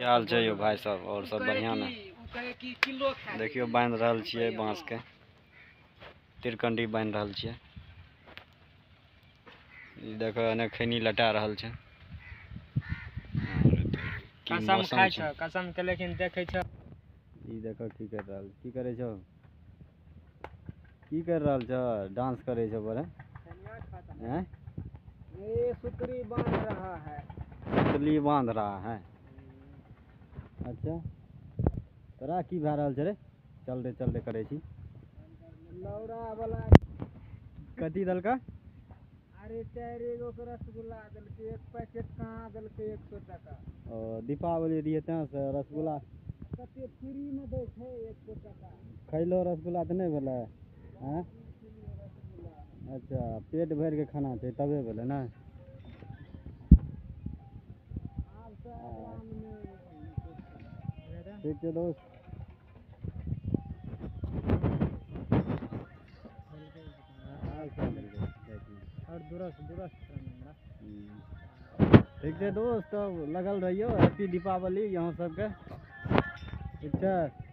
की हाल छै यौ भाई सब और सब बढ़िया ने? देखियो बाँध रहल छियै बाँस के तिरकंडी बाँध रहल छियै। देखो एने खैनी लटा रहल छै। कसम खाइ छ। कसम के लेकिन देखे छ। ई देखो की कर रहल की करे छौ? की कर रहल छ? डांस करे छौ बड़े हैं ये सुकरी बाँध रहा है। तितली बाँध रहा है। अच्छा। तोरा की भए रहल छै रे? चल रे चल रे करे छी। लौड़ा वाला कथी देलका? अरे चार के रसगुल्ला देलकै एक पैकेट कहाँ देलकै एक सौ टका। ओ दीपावली रहिए तेँ से रसगुल्ला। कते फ्री में दै छै एक सौ टका। खैलो रसगुल्ला तऽ नहि भेलै हैं? अच्छा पेट भरि के खाना छै तबे भेलै ने? है दोस्त। और दुरस दुरस ठीक है दोस्त तब लगल रहियो। हैप्पी दीपावली यहाँ सबके। ठीक छै।